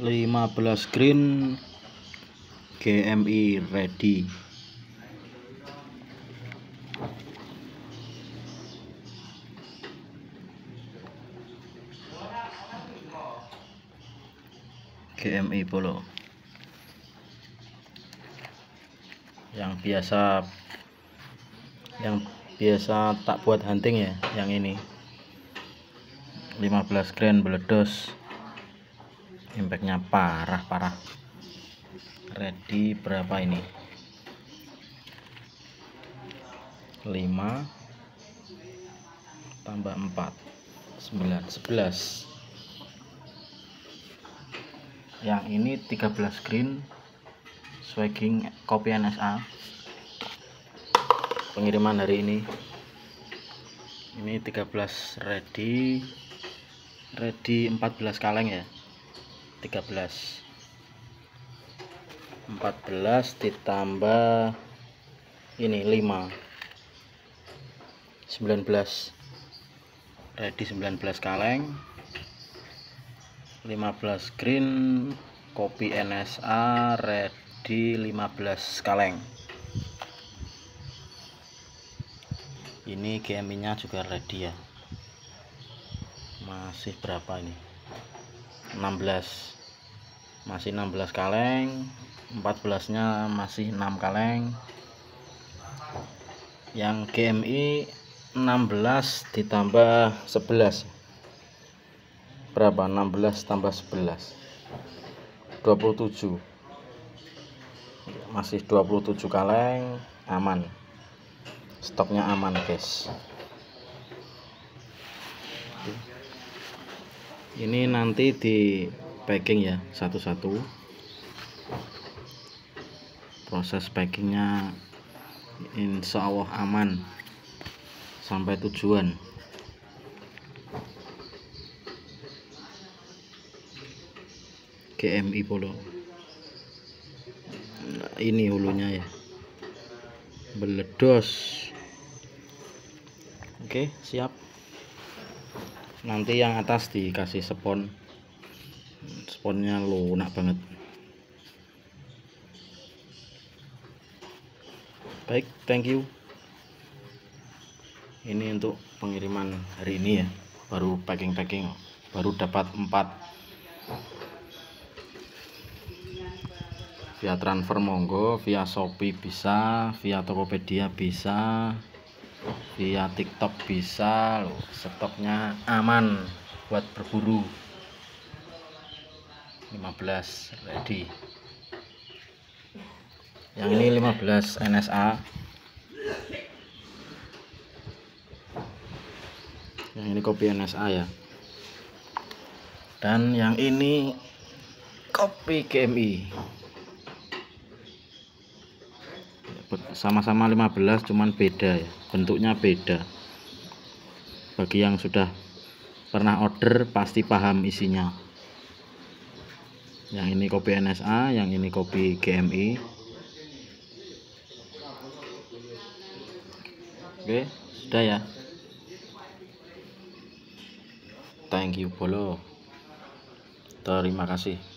15 green GMI ready. GMI Polo. Yang biasa yang biasa tak buat hunting ya yang ini. 15 grand beledos impactnya parah parah. Ready berapa ini? 5 tambah 4 9 11 yang ini 13 green. Swagging kopi NSA pengiriman hari ini. Ini 13 ready. Ready 14 kaleng ya 13 14 ditambah ini 5 19 ready 19 kaleng. 15 green kopi NSA ready 15 kaleng. Ini GMI nya juga ready ya. Masih berapa ini 16 masih 16 kaleng 14 nya masih 6 kaleng. Yang GMI 16 ditambah 11 berapa? 16 tambah 11 27 masih 27 kaleng aman. Stoknya aman guys ini nanti di packing ya satu-satu. Proses packingnya insya Allah aman sampai tujuan. GMI Polo nah, ini hulunya ya. Beledos. Oke siap nanti yang atas dikasih spon. Sponnya lunak banget. Baik thank you. Ini untuk pengiriman hari ini ya. Baru packing packing baru dapat 4 via transfer monggo via Shopee bisa via Tokopedia bisa via TikTok bisa loh stoknya aman buat berburu. 15 ready. Yang ini 15 NSA yang ini kopi NSA ya. Dan yang ini kopi GMI sama-sama 15 cuman beda ya bentuknya beda. Bagi yang sudah pernah order pasti paham isinya. Yang ini kopi NSA yang ini kopi GMI oke sudah ya? Thank you follow terima kasih